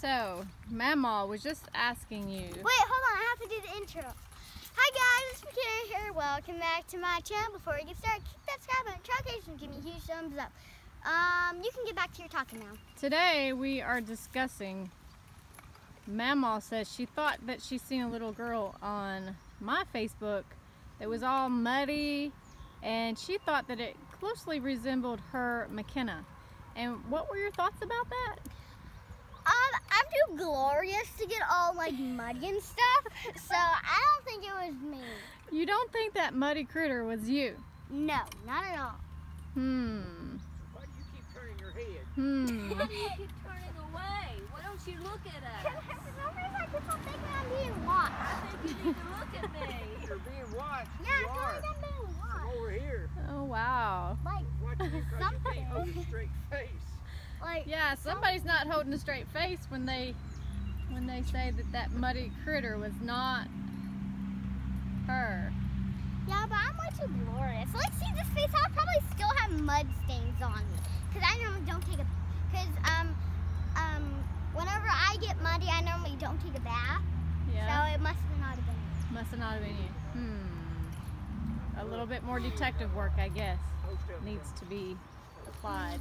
So, Mama was just asking you. Wait, hold on. I have to do the intro. Hi guys, it's Makenna here. Welcome back to my channel. Before we get started, click that subscribe button, try and give me a huge thumbs up. Um, you can get back to your talking now. Today we are discussing. Mama says she thought that she seen a little girl on my Facebook that was all muddy, and she thought that it closely resembled her Makenna. And what were your thoughts about that? I'm too glorious to get all like muddy and stuff, so I don't think it was me. You don't think that muddy critter was you? No, not at all. Hmm. Why do you keep turning your head? Hmm. Why do you keep turning away? Why don't you look at For us? some reason, I keep on thinking I'm being watched. I think you need to look at me. You're being watched. Yeah, you I feel are. like I'm being From watched. over here. oh wow. Like, Watching you because you Something. can't a straight face. like. Yeah, somebody's not holding a straight face when they when they say that that muddy critter was not her. Yeah, but I'm way too glorious. Like, see this face? I'll probably still have mud stains on me. Because I normally don't take a... Because, um, um, whenever I get muddy, I normally don't take a bath. Yeah. So it must have not have been me. Must have not have been you. Hmm. A little bit more detective work, I guess, Most of them. needs to be applied.